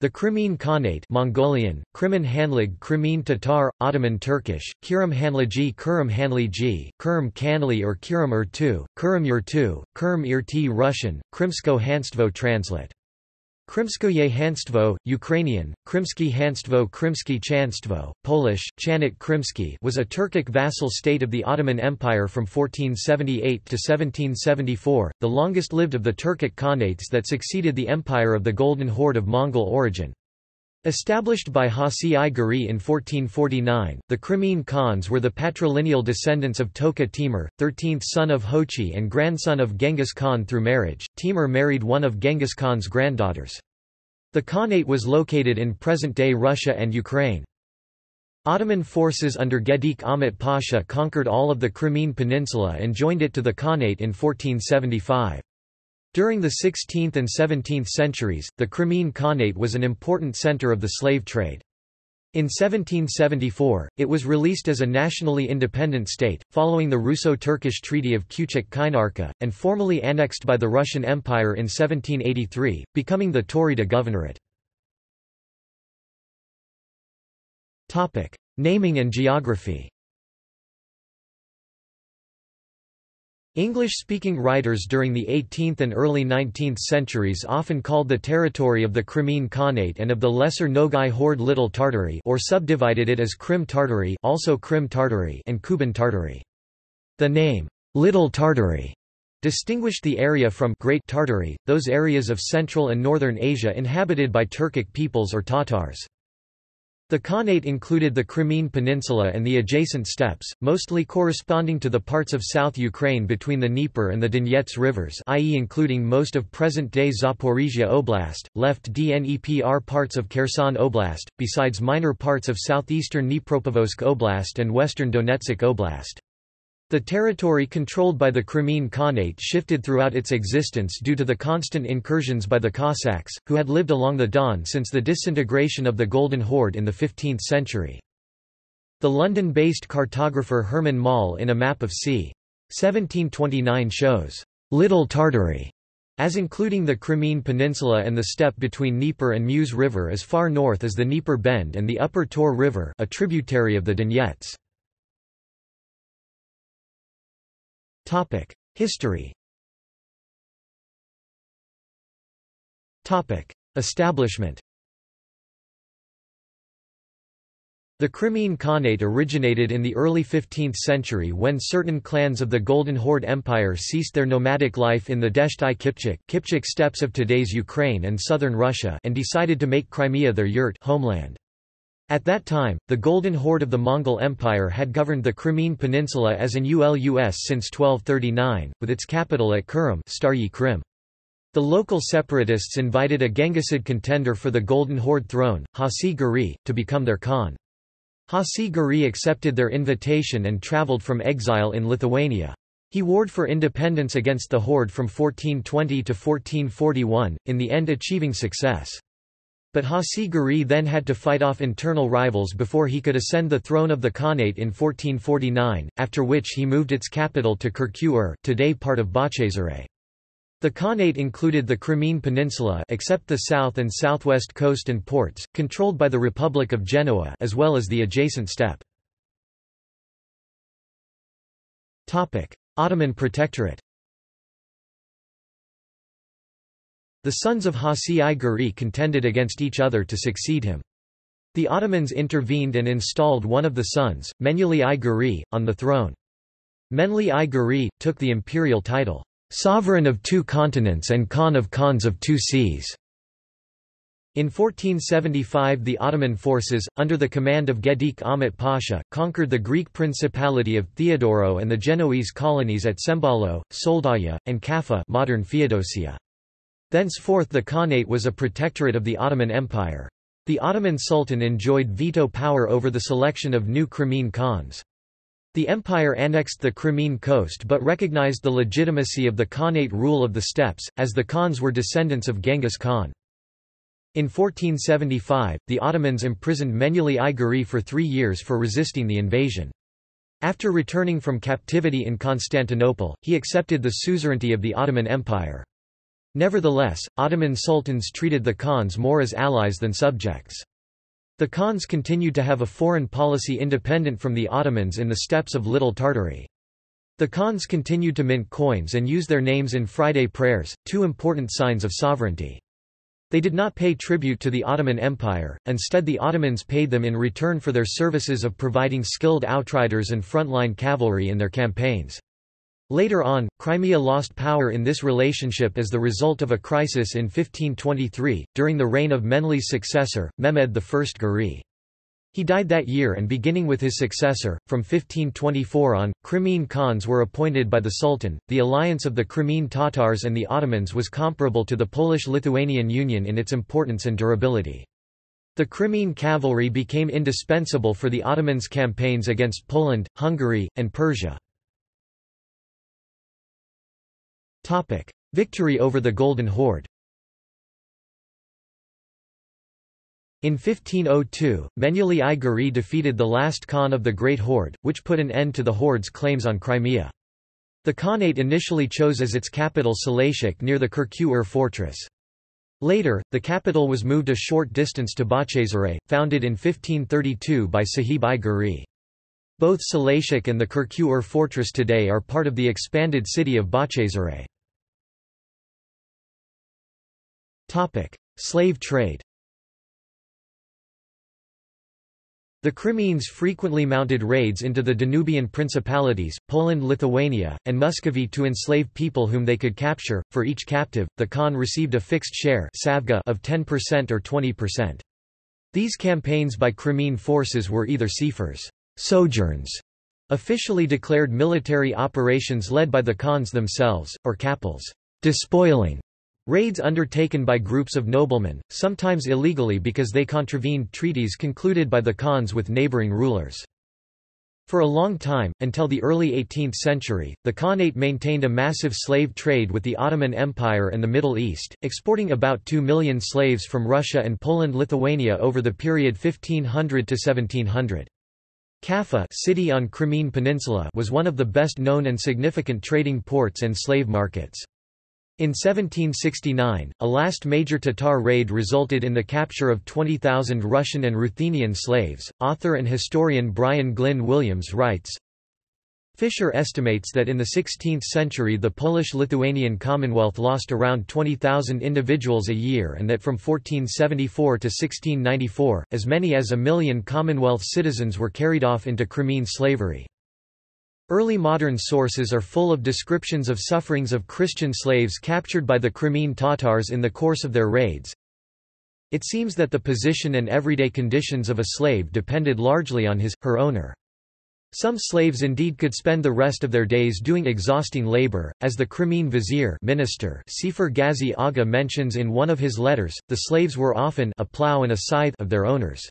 The Crimean Khanate Mongolian, Krimen Hanlig Crimean Tatar, Ottoman Turkish, Kirim Hanliji Kurum Hanliji, Kurum Kanli or Kirim Urtu, Kurum Yurtu, Kurum Irti Russian, Krimsko Hanstvo translate Krimskoye Hanstvo, Ukrainian, Krimsky Hanstvo Krimsky Chanstvo, Polish, Chanit Krimsky was a Turkic vassal state of the Ottoman Empire from 1478 to 1774, the longest-lived of the Turkic Khanates that succeeded the empire of the Golden Horde of Mongol origin. Established by Hasi I Guri in 1449, the Crimean Khans were the patrilineal descendants of Toka Timur, 13th son of Hochi and grandson of Genghis Khan through marriage. Timur married one of Genghis Khan's granddaughters. The Khanate was located in present-day Russia and Ukraine. Ottoman forces under Gedik Ahmet Pasha conquered all of the Crimean Peninsula and joined it to the Khanate in 1475. During the 16th and 17th centuries, the Crimean Khanate was an important center of the slave trade. In 1774, it was released as a nationally independent state, following the Russo-Turkish Treaty of Küçük-Kaynarca, and formally annexed by the Russian Empire in 1783, becoming the Taurida Governorate. Naming and geography English-speaking writers during the 18th and early 19th centuries often called the territory of the Crimean Khanate and of the Lesser Nogai Horde Little Tartary or subdivided it as Crim Tartary also Crim Tartary and Kuban Tartary. The name, Little Tartary, distinguished the area from Great Tartary, those areas of Central and Northern Asia inhabited by Turkic peoples or Tatars. The Khanate included the Crimean Peninsula and the adjacent steppes, mostly corresponding to the parts of South Ukraine between the Dnieper and the Donets rivers i.e. including most of present-day Zaporizhia Oblast, left Dnepr parts of Kherson Oblast, besides minor parts of southeastern Dnipropetrovsk Oblast and western Donetsk Oblast. The territory controlled by the Crimean Khanate shifted throughout its existence due to the constant incursions by the Cossacks, who had lived along the Don since the disintegration of the Golden Horde in the 15th century. The London-based cartographer Hermann Moll in a map of c. 1729 shows Little Tartary as including the Crimean Peninsula and the steppe between Dnieper and Mius River as far north as the Dnieper Bend and the Upper Tor River a tributary of the Donets. History. Topic: Establishment. The Crimean Khanate originated in the early 15th century when certain clans of the Golden Horde Empire ceased their nomadic life in the Desht-i Kipchak, Kipchak steppes of today's Ukraine and southern Russia and decided to make Crimea their yurt homeland. At that time, the Golden Horde of the Mongol Empire had governed the Crimean Peninsula as an ULUS since 1239, with its capital at Kurum Krim. The local separatists invited a Genghisid contender for the Golden Horde throne, Hasi Guri, to become their Khan. Hasi Guri accepted their invitation and travelled from exile in Lithuania. He warred for independence against the Horde from 1420 to 1441, in the end achieving success. But Hasi Guri then had to fight off internal rivals before he could ascend the throne of the Khanate in 1449, after which he moved its capital to Kirkur, today part of Bakhchisaray. The Khanate included the Crimean Peninsula except the south and southwest coast and ports, controlled by the Republic of Genoa as well as the adjacent steppe. Ottoman Protectorate The sons of Hasi I Guri contended against each other to succeed him. The Ottomans intervened and installed one of the sons, Menuli I Guri, on the throne. Menli I Guri, took the imperial title, "'Sovereign of Two Continents and Khan of Khans of Two Seas'. In 1475 the Ottoman forces, under the command of Gedik Ahmet Pasha, conquered the Greek principality of Theodoro and the Genoese colonies at Cembalo, Soldaya, and Kaffa modern Feodosia. Thenceforth the Khanate was a protectorate of the Ottoman Empire. The Ottoman Sultan enjoyed veto power over the selection of new Crimean Khans. The empire annexed the Crimean coast but recognized the legitimacy of the Khanate rule of the steppes, as the Khans were descendants of Genghis Khan. In 1475, the Ottomans imprisoned Menuli I Guri for three years for resisting the invasion. After returning from captivity in Constantinople, he accepted the suzerainty of the Ottoman Empire. Nevertheless, Ottoman sultans treated the Khans more as allies than subjects. The Khans continued to have a foreign policy independent from the Ottomans in the steppes of Little Tartary. The Khans continued to mint coins and use their names in Friday prayers, two important signs of sovereignty. They did not pay tribute to the Ottoman Empire, instead the Ottomans paid them in return for their services of providing skilled outriders and frontline cavalry in their campaigns. Later on, Crimea lost power in this relationship as the result of a crisis in 1523, during the reign of Menli's successor, Mehmed I Guri. He died that year and beginning with his successor, from 1524 on, Crimean Khans were appointed by the Sultan. The alliance of the Crimean Tatars and the Ottomans was comparable to the Polish-Lithuanian Union in its importance and durability. The Crimean cavalry became indispensable for the Ottomans' campaigns against Poland, Hungary, and Persia. Victory over the Golden Horde In 1502, Menuli I Guri defeated the last Khan of the Great Horde, which put an end to the Horde's claims on Crimea. The Khanate initially chose as its capital Salashik near the Kirkur fortress. Later, the capital was moved a short distance to Bakhchisaray, founded in 1532 by Sahib I Guri. Both Salashik and the Kirkur fortress today are part of the expanded city of Bakhchisaray. Slave trade The Crimeans frequently mounted raids into the Danubian principalities, Poland Lithuania, and Muscovy to enslave people whom they could capture. For each captive, the Khan received a fixed share of 10% or 20%. These campaigns by Crimean forces were either seifers sojourns, officially declared military operations led by the Khans themselves, or kapels despoiling, Raids undertaken by groups of noblemen, sometimes illegally because they contravened treaties concluded by the Khans with neighboring rulers. For a long time, until the early 18th century, the Khanate maintained a massive slave trade with the Ottoman Empire and the Middle East, exporting about 2 million slaves from Russia and Poland-Lithuania over the period 1500 to 1700. Kaffa city on Crimean Peninsula was one of the best known and significant trading ports and slave markets. In 1769, a last major Tatar raid resulted in the capture of 20,000 Russian and Ruthenian slaves. Author and historian Brian Glynn Williams writes, Fisher estimates that in the 16th century the Polish-Lithuanian Commonwealth lost around 20,000 individuals a year and that from 1474 to 1694, as many as a million Commonwealth citizens were carried off into Crimean slavery. Early modern sources are full of descriptions of sufferings of Christian slaves captured by the Crimean Tatars in the course of their raids. It seems that the position and everyday conditions of a slave depended largely on his, her owner. Some slaves indeed could spend the rest of their days doing exhausting labor, as the Crimean vizier minister Sefer Ghazi Aga mentions in one of his letters, the slaves were often a plow and a scythe of their owners.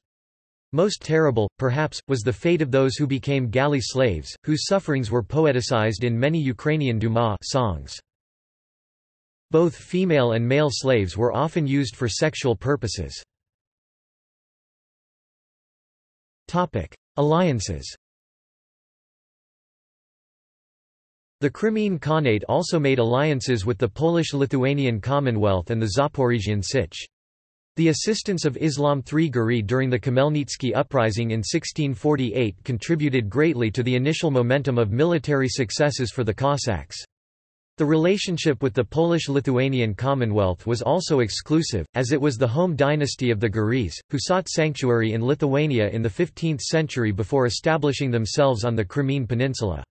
Most terrible, perhaps, was the fate of those who became galley slaves, whose sufferings were poeticized in many Ukrainian Duma songs. Both female and male slaves were often used for sexual purposes. Alliances The Crimean Khanate also made alliances with the Polish-Lithuanian Commonwealth and the Zaporizhian Sich. The assistance of Islam III Guri during the Khmelnytsky uprising in 1648 contributed greatly to the initial momentum of military successes for the Cossacks. The relationship with the Polish-Lithuanian Commonwealth was also exclusive, as it was the home dynasty of the Guris, who sought sanctuary in Lithuania in the 15th century before establishing themselves on the Crimean Peninsula.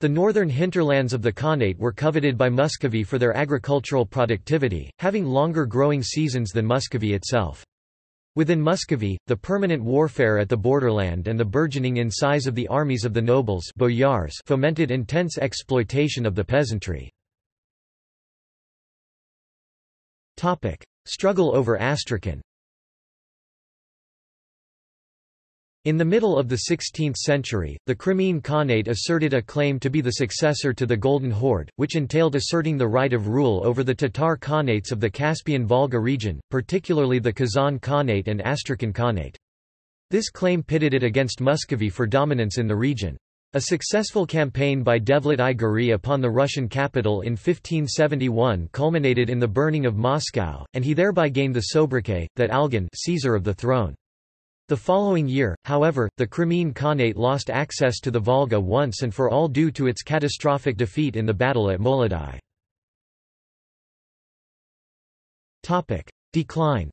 The northern hinterlands of the Khanate were coveted by Muscovy for their agricultural productivity, having longer growing seasons than Muscovy itself. Within Muscovy, the permanent warfare at the borderland and the burgeoning in size of the armies of the nobles boyars fomented intense exploitation of the peasantry. Struggle over Astrakhan In the middle of the 16th century, the Crimean Khanate asserted a claim to be the successor to the Golden Horde, which entailed asserting the right of rule over the Tatar Khanates of the Caspian-Volga region, particularly the Kazan Khanate and Astrakhan Khanate. This claim pitted it against Muscovy for dominance in the region. A successful campaign by Devlet I Guri upon the Russian capital in 1571 culminated in the burning of Moscow, and he thereby gained the sobriquet, that Algan Caesar of the throne. The following year, however, the Crimean Khanate lost access to the Volga once and for all due to its catastrophic defeat in the battle at Molodi. Decline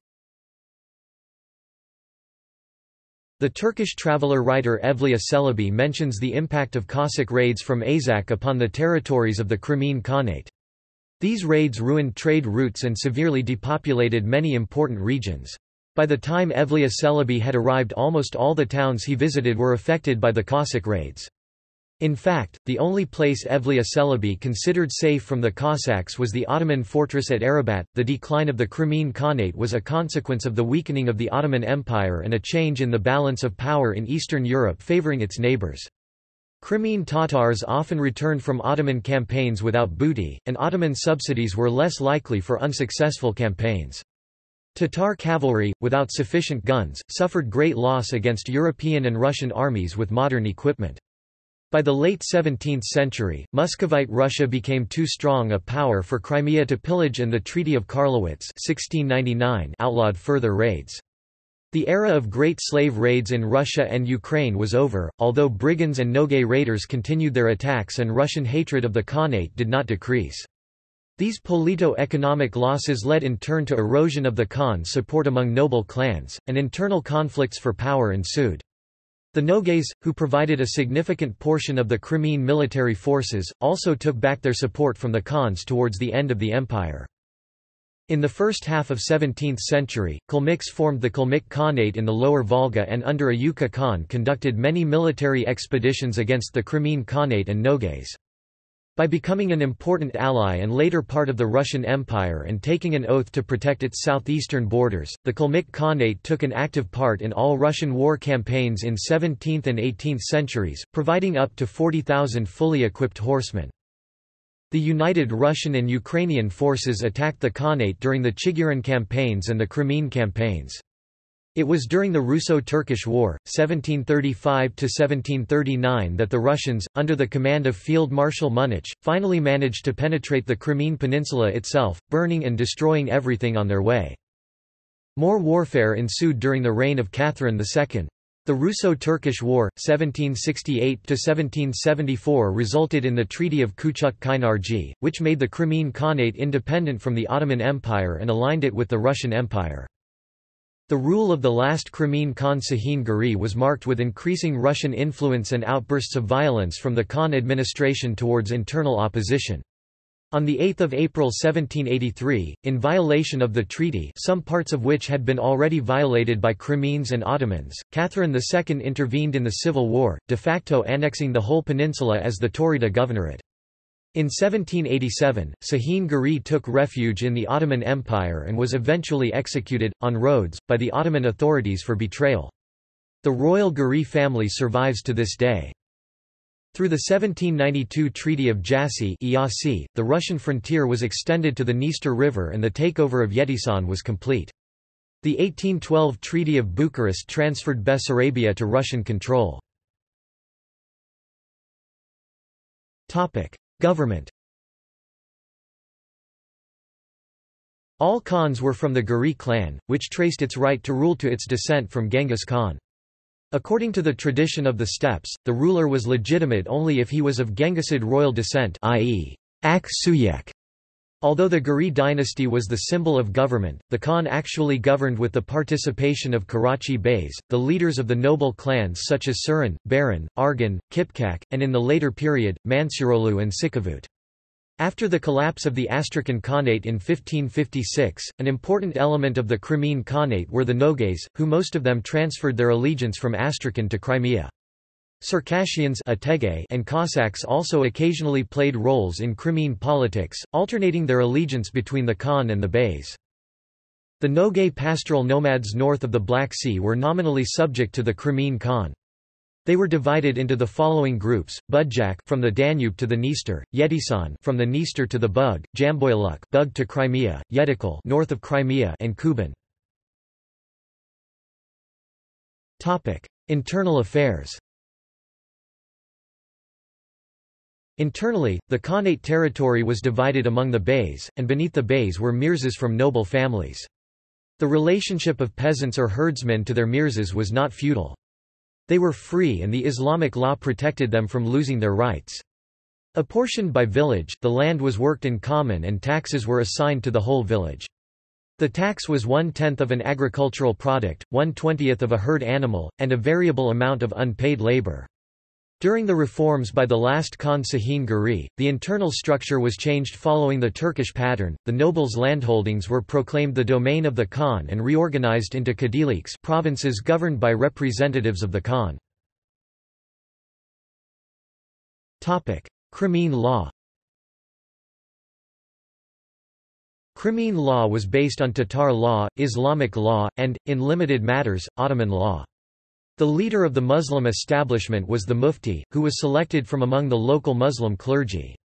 The Turkish traveller-writer Evliya Çelebi mentions the impact of Cossack raids from Azak upon the territories of the Crimean Khanate. These raids ruined trade routes and severely depopulated many important regions. By the time Evliya Çelebi had arrived almost all the towns he visited were affected by the Cossack raids. In fact, the only place Evliya Çelebi considered safe from the Cossacks was the Ottoman fortress at Arabat. The decline of the Crimean Khanate was a consequence of the weakening of the Ottoman Empire and a change in the balance of power in Eastern Europe favoring its neighbors. Crimean Tatars often returned from Ottoman campaigns without booty, and Ottoman subsidies were less likely for unsuccessful campaigns. Tatar cavalry, without sufficient guns, suffered great loss against European and Russian armies with modern equipment. By the late 17th century, Muscovite Russia became too strong a power for Crimea to pillage and the Treaty of Karlowitz 1699 outlawed further raids. The era of great slave raids in Russia and Ukraine was over, although brigands and Nogay raiders continued their attacks and Russian hatred of the Khanate did not decrease. These polito-economic losses led in turn to erosion of the Khan's support among noble clans, and internal conflicts for power ensued. The Nogays, who provided a significant portion of the Crimean military forces, also took back their support from the Khans towards the end of the empire. In the first half of 17th century, Kalmyks formed the Kalmyk Khanate in the Lower Volga and under Ayuka Khan conducted many military expeditions against the Crimean Khanate and Nogays. By becoming an important ally and later part of the Russian Empire and taking an oath to protect its southeastern borders, the Kalmyk Khanate took an active part in all Russian war campaigns in 17th and 18th centuries, providing up to 40,000 fully equipped horsemen. The united Russian and Ukrainian forces attacked the Khanate during the Chigirin campaigns and the Crimean campaigns. It was during the Russo-Turkish War, 1735–1739 that the Russians, under the command of Field Marshal Münnich, finally managed to penetrate the Crimean Peninsula itself, burning and destroying everything on their way. More warfare ensued during the reign of Catherine II. The Russo-Turkish War, 1768–1774 resulted in the Treaty of Küçük-Kaynarca, which made the Crimean Khanate independent from the Ottoman Empire and aligned it with the Russian Empire. The rule of the last Crimean Khan Sahin Guri was marked with increasing Russian influence and outbursts of violence from the Khan administration towards internal opposition. On 8 April 1783, in violation of the treaty some parts of which had been already violated by Crimeans and Ottomans, Catherine II intervened in the civil war, de facto annexing the whole peninsula as the Taurida Governorate. In 1787, Sahin Guri took refuge in the Ottoman Empire and was eventually executed, on Rhodes, by the Ottoman authorities for betrayal. The royal Guri family survives to this day. Through the 1792 Treaty of Jassy the Russian frontier was extended to the Dniester River and the takeover of Yetistan was complete. The 1812 Treaty of Bucharest transferred Bessarabia to Russian control. Government All Khans were from the Guri clan, which traced its right to rule to its descent from Genghis Khan. According to the tradition of the steppes, the ruler was legitimate only if he was of Genghisid royal descent i.e. Ak Suyek. Although the Guri dynasty was the symbol of government, the Khan actually governed with the participation of Karachi Beys, the leaders of the noble clans such as Surin, Baran, Argan, Kipkak, and in the later period, Mansurolu and Sikavut. After the collapse of the Astrakhan Khanate in 1556, an important element of the Crimean Khanate were the Nogays, who most of them transferred their allegiance from Astrakhan to Crimea. Circassians and Cossacks also occasionally played roles in Crimean politics, alternating their allegiance between the Khan and the Beys. The Nogay pastoral nomads north of the Black Sea were nominally subject to the Crimean Khan. They were divided into the following groups: Budjak from the Danube to the Dniester, Yetistan from the Dniester to the Bug, Jamboyluk Bug to Crimea, Yedikal north of Crimea and Kuban. Topic: Internal affairs. Internally, the Khanate territory was divided among the beys, and beneath the beys were mirzas from noble families. The relationship of peasants or herdsmen to their mirzas was not feudal. They were free and the Islamic law protected them from losing their rights. Apportioned by village, the land was worked in common and taxes were assigned to the whole village. The tax was one-tenth of an agricultural product, one-twentieth of a herd animal, and a variable amount of unpaid labor. During the reforms by the last Khan Sahin Guri, the internal structure was changed following the Turkish pattern. The nobles' landholdings were proclaimed the domain of the Khan and reorganized into kadiliks provinces governed by representatives of the Khan. Crimean law. Crimean law was based on Tatar law, Islamic law, and, in limited matters, Ottoman law. The leader of the Muslim establishment was the mufti, who was selected from among the local Muslim clergy.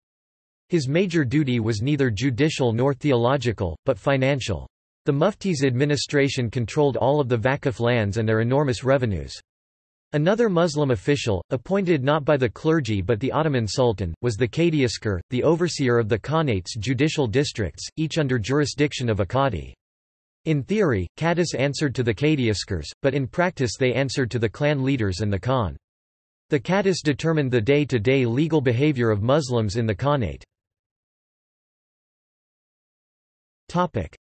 His major duty was neither judicial nor theological, but financial. The mufti's administration controlled all of the Vakif lands and their enormous revenues. Another Muslim official, appointed not by the clergy but the Ottoman Sultan, was the Kadiaskar, the overseer of the Khanate's judicial districts, each under jurisdiction of a Qadi. In theory, Qadis answered to the Kadiaskars, but in practice they answered to the clan leaders and the Khan. The Qadis determined the day-to-day -day legal behavior of Muslims in the Khanate.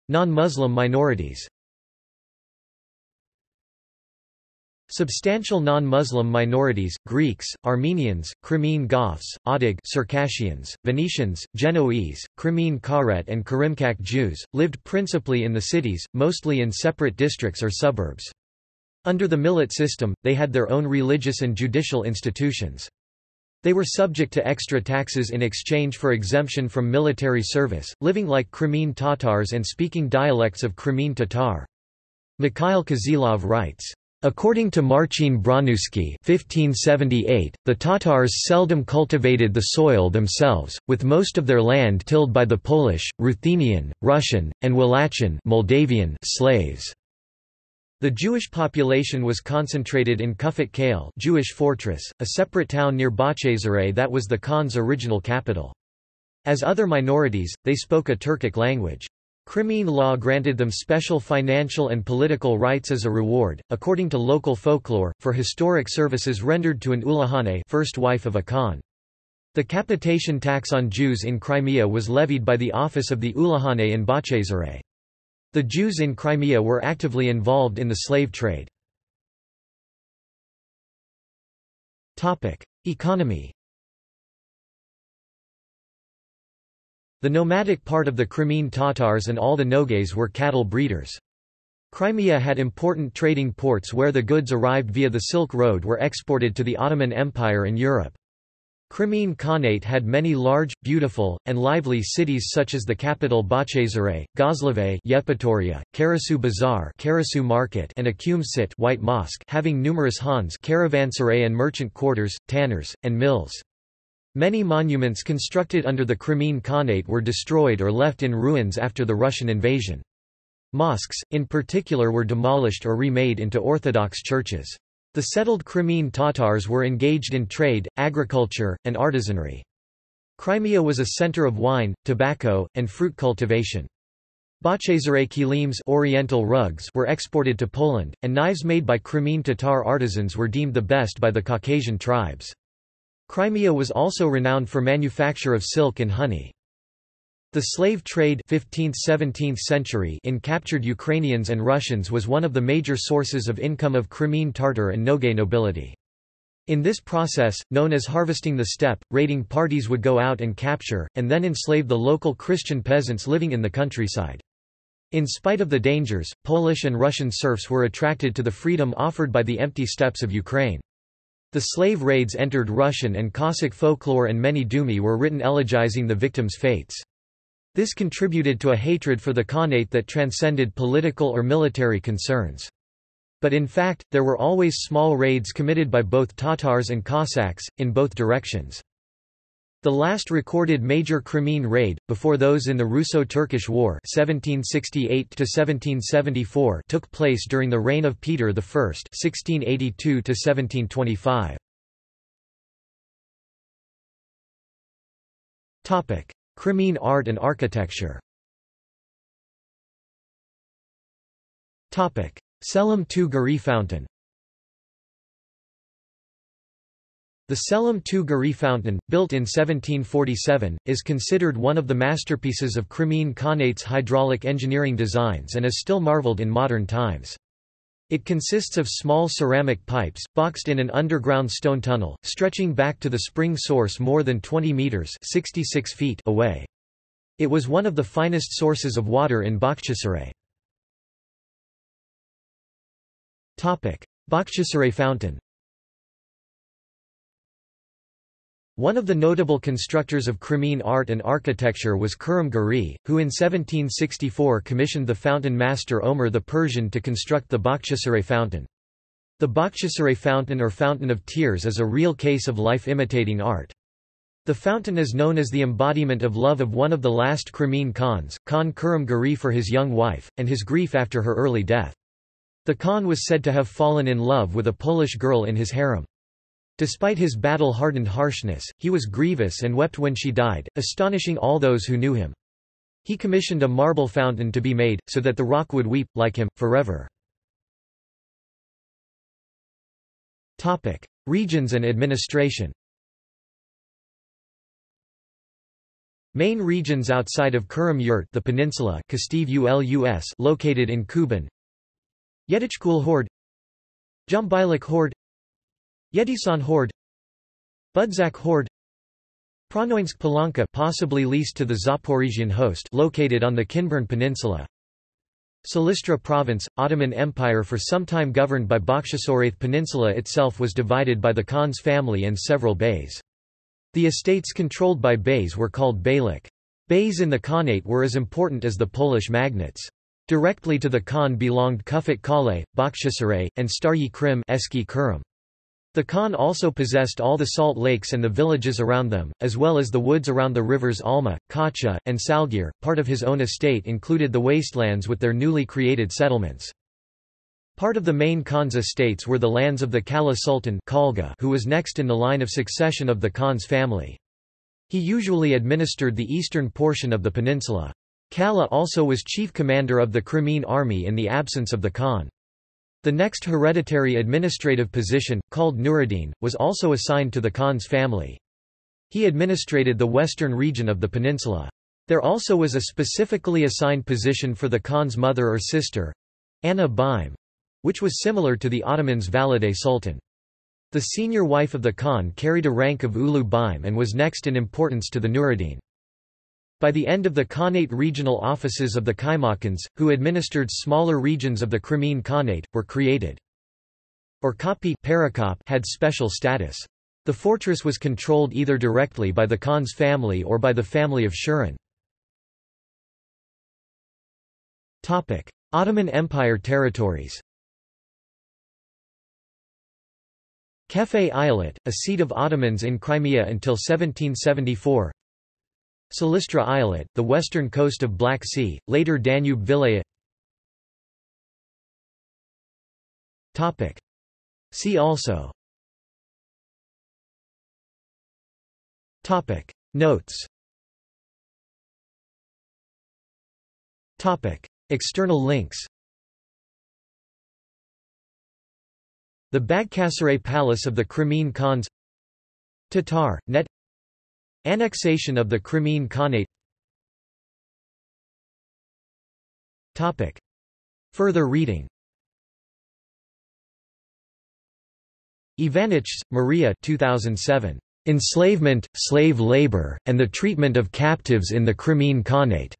Non-Muslim minorities Substantial non-Muslim minorities, Greeks, Armenians, Crimean Goths, Oghtig Circassians, Venetians, Genoese, Crimean Karet and Krymchak Jews, lived principally in the cities, mostly in separate districts or suburbs. Under the millet system, they had their own religious and judicial institutions. They were subject to extra taxes in exchange for exemption from military service, living like Crimean Tatars and speaking dialects of Crimean Tatar. Mikhail Kizilov writes, According to Marcin Broniewski (1578), the Tatars seldom cultivated the soil themselves, with most of their land tilled by the Polish, Ruthenian, Russian, and Wallachian Moldavian slaves. The Jewish population was concentrated in Kufat Kale Jewish fortress, a separate town near Bakhchayzare that was the Khan's original capital. As other minorities, they spoke a Turkic language. Crimean law granted them special financial and political rights as a reward, according to local folklore, for historic services rendered to an Ulahane first wife of a Khan. The capitation tax on Jews in Crimea was levied by the office of the Ulahane in Bakhchayzare. The Jews in Crimea were actively involved in the slave trade. Economy The nomadic part of the Crimean Tatars and all the Nogays were cattle breeders. Crimea had important trading ports where the goods arrived via the Silk Road were exported to the Ottoman Empire and Europe. Crimean Khanate had many large, beautiful, and lively cities such as the capital Gozlave Yevpatoria, Karasu Bazaar Karasu Market and Akum Sit White Mosque having numerous Hans caravanserai and merchant quarters, tanners, and mills. Many monuments constructed under the Crimean Khanate were destroyed or left in ruins after the Russian invasion. Mosques, in particular were demolished or remade into Orthodox churches. The settled Crimean Tatars were engaged in trade, agriculture, and artisanry. Crimea was a center of wine, tobacco, and fruit cultivation. Bakhchayzare kilims oriental rugs were exported to Poland, and knives made by Crimean Tatar artisans were deemed the best by the Caucasian tribes. Crimea was also renowned for manufacture of silk and honey. The slave trade 15th–17th century in captured Ukrainians and Russians was one of the major sources of income of Crimean Tartar and Nogay nobility. In this process, known as harvesting the steppe, raiding parties would go out and capture, and then enslave the local Christian peasants living in the countryside. In spite of the dangers, Polish and Russian serfs were attracted to the freedom offered by the empty steppes of Ukraine. The slave raids entered Russian and Cossack folklore and many dumi were written elegizing the victims' fates. This contributed to a hatred for the Khanate that transcended political or military concerns. But in fact, there were always small raids committed by both Tatars and Cossacks, in both directions. The last recorded major Crimean raid, before those in the Russo-Turkish War 1768 took place during the reign of Peter I 1682 -1725. Crimean art and architecture Selim II Fountain The Selim II Fountain, built in 1747, is considered one of the masterpieces of Crimean Khanate's hydraulic engineering designs and is still marveled in modern times. It consists of small ceramic pipes, boxed in an underground stone tunnel, stretching back to the spring source more than 20 metres 66 feet away. It was one of the finest sources of water in Bakhchisaray. Bakhchisaray Fountain One of the notable constructors of Crimean art and architecture was Khurram Gari, who in 1764 commissioned the fountain master Omer the Persian to construct the Bakhchisaray fountain. The Bakhchisaray fountain or Fountain of Tears is a real case of life imitating art. The fountain is known as the embodiment of love of one of the last Crimean Khans, Khan Khurram Gari for his young wife, and his grief after her early death. The Khan was said to have fallen in love with a Polish girl in his harem. Despite his battle-hardened harshness, he was grievous and wept when she died, astonishing all those who knew him. He commissioned a marble fountain to be made, so that the rock would weep, like him, forever. Regions and administration Main regions outside of Kurum Yurt the peninsula located in Kuban Yedichkul Horde Jumbilik Horde Yedisan Horde Budzak Horde Pronoinsk Palanka possibly leased to the Zaporizhian host located on the Kinburn Peninsula Silistra Province, Ottoman Empire for some time governed by Bakhchisaray Peninsula itself was divided by the Khan's family and several beys. The estates controlled by beys were called beylik. Beys in the Khanate were as important as the Polish magnates. Directly to the Khan belonged Kufat Kale, Bakhchisaray, and Staryi Krim Eski Kurum. The Khan also possessed all the salt lakes and the villages around them, as well as the woods around the rivers Alma, Kacha, and Salgir. Part of his own estate included the wastelands with their newly created settlements. Part of the main Khan's estates were the lands of the Kala Sultan who was next in the line of succession of the Khan's family. He usually administered the eastern portion of the peninsula. Kala also was chief commander of the Crimean army in the absence of the Khan. The next hereditary administrative position, called Nuruddin, was also assigned to the Khan's family. He administrated the western region of the peninsula. There also was a specifically assigned position for the Khan's mother or sister, Anna Baim, which was similar to the Ottomans' Valide Sultan. The senior wife of the Khan carried a rank of Ulu Baim and was next in importance to the Nuruddin. By the end of the Khanate regional offices of the Kaimakans, who administered smaller regions of the Crimean Khanate, were created. Orkapi had special status. The fortress was controlled either directly by the Khan's family or by the family of Shuran. Ottoman Empire territories Kefeh Islet, a seat of Ottomans in Crimea until 1774 Silistra Islet, the western coast of Black Sea, later Danube Vilayet. See also. Topic. Notes. Topic. External links. The Baghchisaray Palace of the Crimean Khans. Tatar, net Annexation of the Crimean Khanate Topic. Further reading Ivanics, Maria 2007. Enslavement, Slave Labor, and the Treatment of Captives in the Crimean Khanate.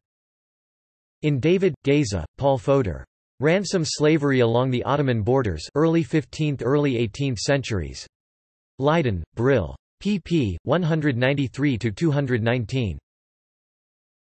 In David, Geza, Paul Fodor. Ransom Slavery Along the Ottoman Borders early 15th–early 18th centuries. Leiden, Brill pp. 193–219.